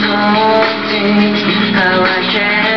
haunting how I can